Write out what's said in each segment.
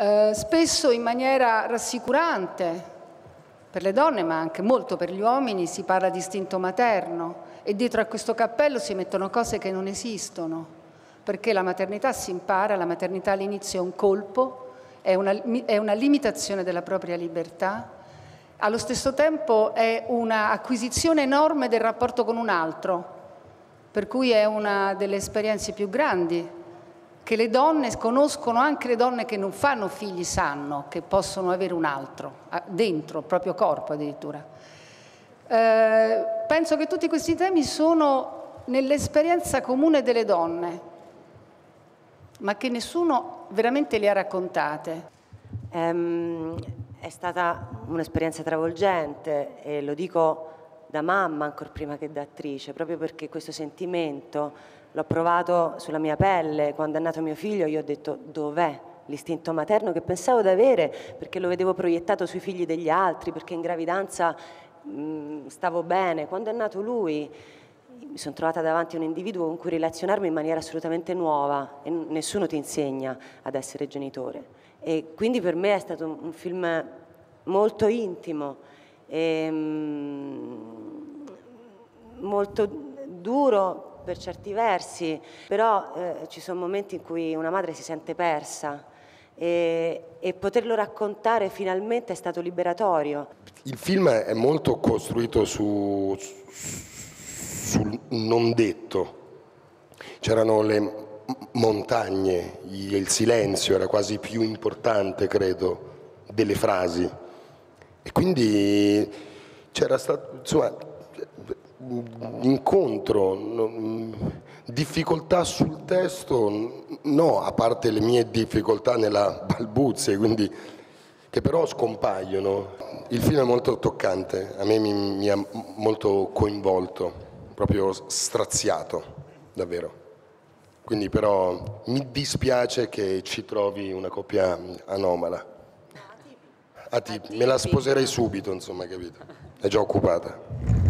eh, spesso in maniera rassicurante per le donne ma anche molto per gli uomini si parla di istinto materno e dietro a questo cappello si mettono cose che non esistono perché la maternità si impara, la maternità all'inizio è un colpo, è una, è una limitazione della propria libertà, allo stesso tempo è un'acquisizione enorme del rapporto con un altro, per cui è una delle esperienze più grandi che le donne conoscono, anche le donne che non fanno figli sanno che possono avere un altro, dentro il proprio corpo addirittura. Eh, penso che tutti questi temi sono nell'esperienza comune delle donne, ma che nessuno veramente le ha raccontate. Um, è stata un'esperienza travolgente e lo dico da mamma ancora prima che da attrice, proprio perché questo sentimento l'ho provato sulla mia pelle. Quando è nato mio figlio io ho detto dov'è l'istinto materno che pensavo di avere perché lo vedevo proiettato sui figli degli altri, perché in gravidanza mh, stavo bene. Quando è nato lui mi sono trovata davanti a un individuo con cui relazionarmi in maniera assolutamente nuova e nessuno ti insegna ad essere genitore. E quindi per me è stato un film molto intimo, e, um, molto duro per certi versi, però eh, ci sono momenti in cui una madre si sente persa e, e, poterlo raccontare finalmente è stato liberatorio. Il film è molto costruito su, sul non detto. C'erano le montagne, il silenzio era quasi più importante, credo, delle frasi. E quindi c'era stato, insomma, incontro, difficoltà sul testo, no, a parte le mie difficoltà nella balbuzia, quindi, che però scompaiono. Il film è molto toccante, a me mi, mi ha molto coinvolto proprio straziato, davvero. Quindi però mi dispiace che ci trovi una coppia anomala. Atipi. Me la sposerei subito, insomma, capito? È già occupata.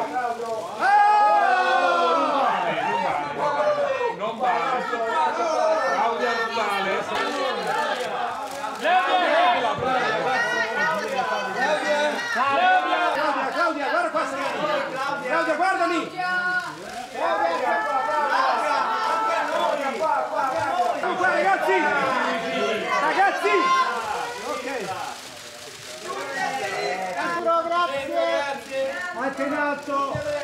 Alto!